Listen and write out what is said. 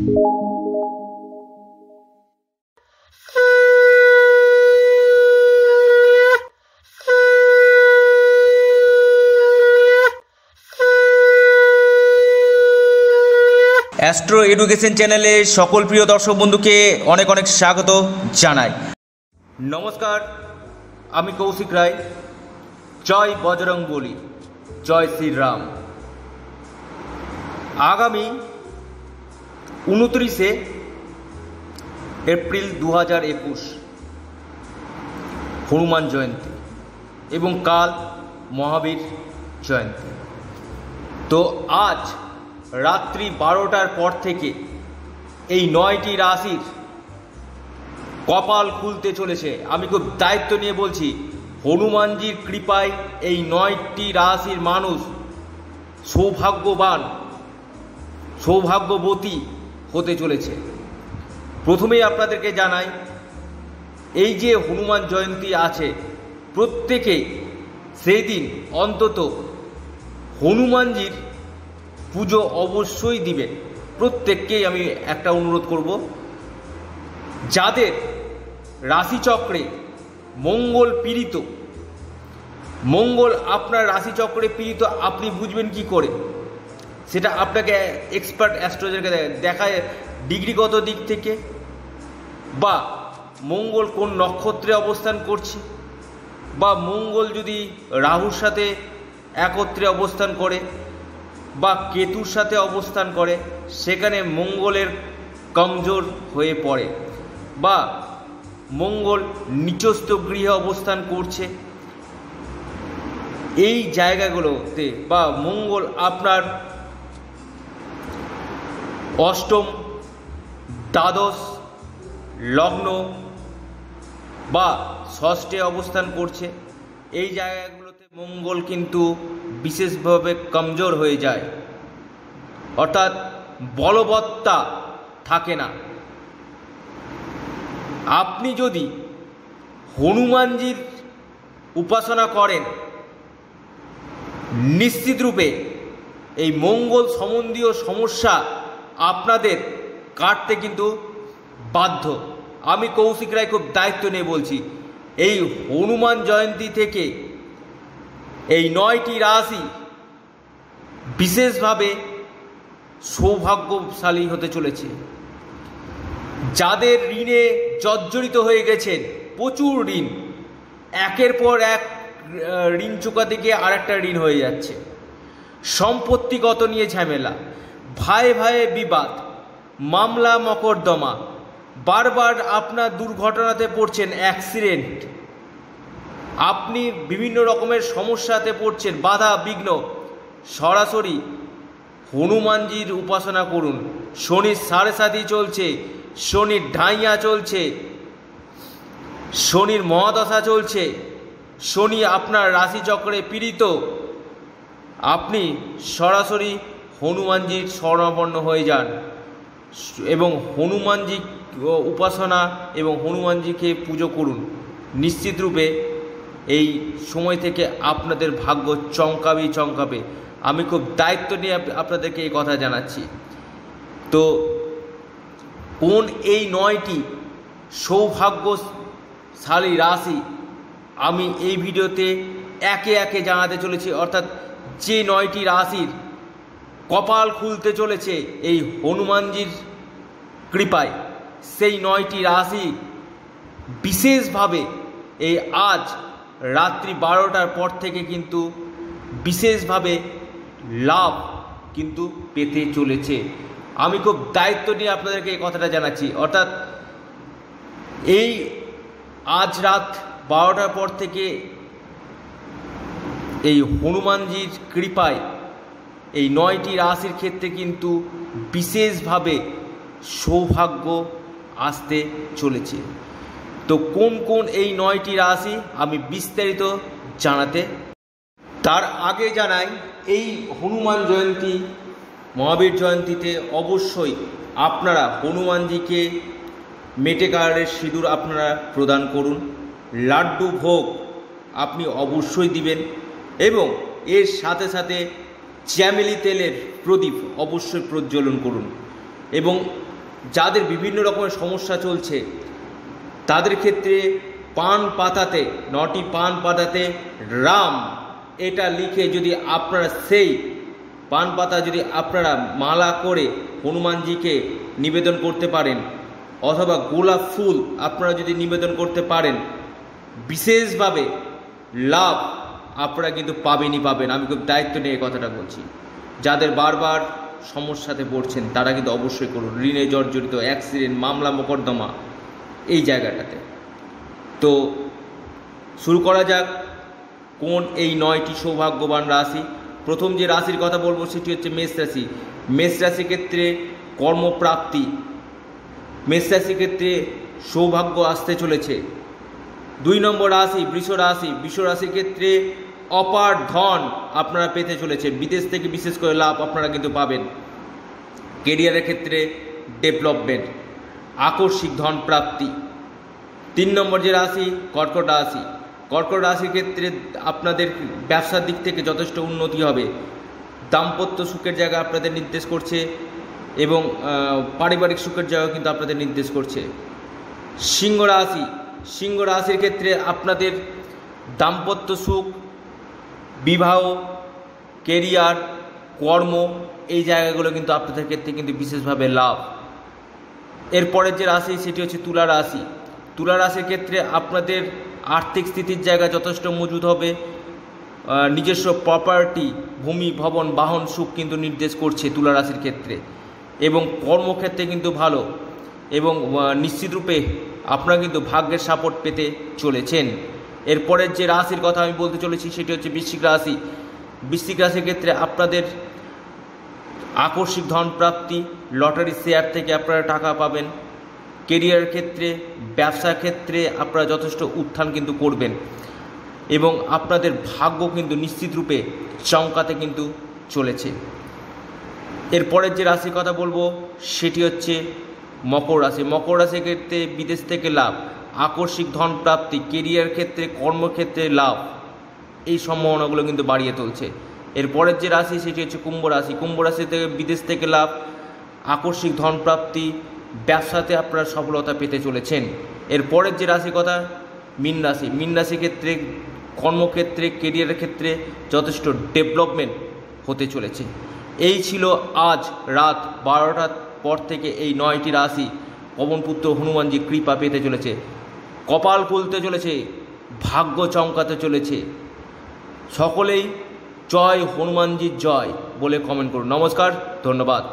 Astro education চ্যানেলে সকল প্রিয় দর্শক বন্ধুকে অনেক অনেক স্বাগত জানাই। নমস্কার, আমি কৌশিক রায়। জয় বজরং বলি, জয় শ্রীরাম। আগামী উনত্রিশে এপ্রিল দু হাজার একুশ, হনুমান জয়ন্তী এবং কাল মহাবীর জয়ন্তী। তো আজ রাত্রি বারোটার পর থেকে এই নয়টি রাশির কপাল খুলতে চলেছে। আমি খুব দায়িত্ব নিয়ে বলছি, হনুমানজির কৃপায় এই নয়টি রাশির মানুষ সৌভাগ্যবান, সৌভাগ্যবতী হতে চলেছে। প্রথমেই আপনাদেরকে জানাই, এই যে হনুমান জয়ন্তী আছে প্রত্যেকেই সেই দিন অন্তত হনুমানজির পুজো অবশ্যই দিবেন। প্রত্যেককেই আমি একটা অনুরোধ করব, যাদের রাশিচক্রে মঙ্গল পীড়িত, মঙ্গল আপনার রাশিচক্রে পীড়িত, আপনি বুঝবেন কি করে? সেটা আপনাকে এক্সপার্ট অ্যাস্ট্রোলজারকে দেখায় ডিগ্রিগত দিক থেকে বা মঙ্গল কোন নক্ষত্রে অবস্থান করছে বা মঙ্গল যদি রাহুর সাথে একত্রে অবস্থান করে বা কেতুর সাথে অবস্থান করে, সেখানে মঙ্গলের কমজোর হয়ে পড়ে বা মঙ্গল নিচস্থ গৃহে অবস্থান করছে, এই জায়গাগুলোতে বা মঙ্গল আপনার অষ্টম, দ্বাদশ, লগ্ন বা ষষ্ঠে অবস্থান করছে। এই জায়গাগুলোতে মঙ্গল কিন্তু বিশেষভাবে কমজোর হয়ে যায়। অর্থাৎ বলবত্তা থাকে না। আপনি যদি হনুমানজির উপাসনা করেন নিশ্চিতরূপে এই মঙ্গল সম্বন্ধীয় সমস্যা আপনাদের কাটতে কিন্তু বাধ্য। আমি কৌশিক রায় খুব দায়িত্ব নিয়ে বলছি, এই হনুমান জয়ন্তী থেকে এই নয়টি রাশি বিশেষভাবে সৌভাগ্যশালী হতে চলেছে। যাদের ঋণে জর্জরিত হয়ে গেছেন, প্রচুর ঋণ। একের পর এক ঋণ চুকাতে গিয়ে আর একটা ঋণ হয়ে যাচ্ছে। সম্পত্তিগত নিয়ে ঝামেলা। ভাই ভাইয়ে বিবাদ, মামলা মকদ্দমা, বারবার আপনার দুর্ঘটনাতে পড়ছেন অ্যাক্সিডেন্ট। আপনি বিভিন্ন রকমের সমস্যাতে পড়ছেন, বাধা বিঘ্ন। সরাসরি হনুমানজির উপাসনা করুন। শনির সাড়ে সাতি চলছে, শনির ঢাইয়া চলছে, শনির মহাদশা চলছে, শনি আপনার রাশিচক্রে পীড়িত। আপনি সরাসরি হনুমানজির স্বর্ণাপন্ন হয়ে যান। এবং হনুমানজি উপাসনা এবং হনুমানজিকে পুজো করুন। নিশ্চিত রূপে এই সময় থেকে আপনাদের ভাগ্য চমকাবেই চমকাবে। আমি খুব দায়িত্ব নিয়ে আপনাদেরকে এই কথা জানাচ্ছি। তো কোন এই নয়টি সৌভাগ্যশালী রাশি আমি এই ভিডিওতে একে একে জানাতে চলেছি। অর্থাৎ যে নয়টি রাশির কপাল খুলতে চলেছে এই হনুমানজির কৃপায়। সেই নয়টি রাশি বিশেষভাবে এই আজ রাত্রি বারোটার পর থেকে কিন্তু বিশেষভাবে লাভ কিন্তু পেতে চলেছে। আমি খুব দায়িত্ব নিয়ে আপনাদেরকে এই কথাটা জানাচ্ছি। অর্থাৎ এই আজ রাত বারোটার পর থেকে এই হনুমানজির কৃপায় এই নয়টি রাশির ক্ষেত্রে কিন্তু বিশেষভাবে সৌভাগ্য আসতে চলেছে। তো কোন কোন এই নয়টি রাশি আমি বিস্তারিত জানাতে? তার আগে জানাই, এই হনুমান জয়ন্তী, মহাবীর জয়ন্তীতে অবশ্যই আপনারা হনুমানজিকে মেটে কালারের সিঁদুর আপনারা প্রদান করুন। লাড্ডু ভোগ আপনি অবশ্যই দিবেন এবং এর সাথে সাথে চ্যামেলি তেলের প্রদীপ অবশ্যই প্রজ্বলন করুন। এবং যাদের বিভিন্ন রকমের সমস্যা চলছে, তাদের ক্ষেত্রে পান পাতাতে, নটি পান পাতাতে রাম, এটা লিখে যদি আপনারা সেই পান পাতা যদি আপনারা মালা করে হনুমানজিকে নিবেদন করতে পারেন, অথবা গোলাপ ফুল আপনারা যদি নিবেদন করতে পারেন, বিশেষভাবে লাভ আপনারা কিন্তু পাবেনই পাবেন। আমি খুব দায়িত্ব নিয়ে কথাটা বলছি। যাদের বারবার সমস্যাতে পড়ছেন, তারা কিন্তু অবশ্যই করুন। ঋণে জর্জরিত, অ্যাক্সিডেন্ট, মামলা, মোকদ্দমা, এই জায়গাটাতে। তো শুরু করা যাক কোন এই নয়টি সৌভাগ্যবান রাশি। প্রথম যে রাশির কথা বলব, সেটি হচ্ছে মেষ রাশি। মেষ রাশির ক্ষেত্রে কর্মপ্রাপ্তি। মেষ রাশির ক্ষেত্রে সৌভাগ্য আসতে চলেছে। দুই নম্বর রাশি, বৃষ রাশি। বৃষ রাশির ক্ষেত্রে অপার ধন আপনারা পেতে চলেছে বিদেশ থেকে বিশেষ করে লাভ আপনারা কিন্তু পাবেন। কেরিয়ারের ক্ষেত্রে ডেভেলপমেন্ট আকস্মিক ধন প্রাপ্তি। তিন নম্বর যে রাশি, কর্কট রাশি। কর্কট রাশির ক্ষেত্রে আপনাদের ব্যবসার দিক থেকে যথেষ্ট উন্নতি হবে। দাম্পত্য সুখের জায়গা আপনাদের নির্দেশ করছে এবং পারিবারিক সুখের জায়গা কিন্তু আপনাদের নির্দেশ করছে। সিংহ রাশি। সিংহ রাশির ক্ষেত্রে আপনাদের দাম্পত্য সুখ বিবাহ কেরিয়ার কর্ম, এই জায়গাগুলো কিন্তু আপনাদের ক্ষেত্রে কিন্তু বিশেষভাবে লাভ। এরপরের যে রাশি, সেটি হচ্ছে তুলা রাশি। তুলা রাশির ক্ষেত্রে আপনাদের আর্থিক স্থিতির জায়গা যথেষ্ট মজুদ হবে। নিজস্ব প্রপার্টি ভূমি, ভবন, বাহন, সুখ কিন্তু নির্দেশ করছে তুলা রাশির ক্ষেত্রে। এবং কর্মক্ষেত্রে কিন্তু ভালো। এবং নিশ্চিতরূপে আপনারা কিন্তু ভাগ্যের সাপোর্ট পেতে চলেছেন। এরপরের যে রাশির কথা আমি বলতে চলেছি, সেটি হচ্ছে বৃশ্চিক রাশি। বৃশ্চিক রাশির ক্ষেত্রে আপনাদের আকস্মিক ধন প্রাপ্তি লটারি শেয়ার থেকে আপনারা টাকা পাবেন। কেরিয়ার ক্ষেত্রে, ব্যবসার ক্ষেত্রে আপনারা যথেষ্ট উত্থান কিন্তু করবেন এবং আপনাদের ভাগ্য কিন্তু নিশ্চিত রূপে চমকাতে কিন্তু চলেছে। এরপরের যে রাশির কথা বলব, সেটি হচ্ছে মকর রাশি। মকর রাশির ক্ষেত্রে বিদেশ থেকে লাভ। আকস্মিক ধন প্রাপ্তি কেরিয়ার ক্ষেত্রে, কর্মক্ষেত্রে লাভ। এই সম্ভাবনাগুলো কিন্তু বাড়িয়ে তুলছে। এরপরের যে রাশি, সেটি হচ্ছে কুম্ভ রাশি। কুম্ভ রাশি থেকে বিদেশ থেকে লাভ, আকস্মিক ধন প্রাপ্তি ব্যবসাতে আপনারা সফলতা পেতে চলেছেন। এরপরের যে রাশি কথা, মীন রাশি। মীন রাশির ক্ষেত্রে, কর্মক্ষেত্রে কেরিয়ারের ক্ষেত্রে যথেষ্ট ডেভেলপমেন্ট হতে চলেছে। এই ছিল আজ রাত বারোটার পর থেকে এই নয়টি রাশি। পবনপুত্র হনুমানজি কৃপা পেতে চলেছে। কপাল খুলতে চলেছে, ভাগ্য চমকাতে চলেছে। সকলেই জয় হনুমানজির জয় বলে কমেন্ট করুন। নমস্কার, ধন্যবাদ।